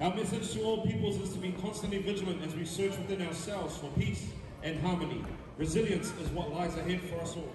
Our message to all peoples is to be constantly vigilant as we search within ourselves for peace and harmony. Resilience is what lies ahead for us all.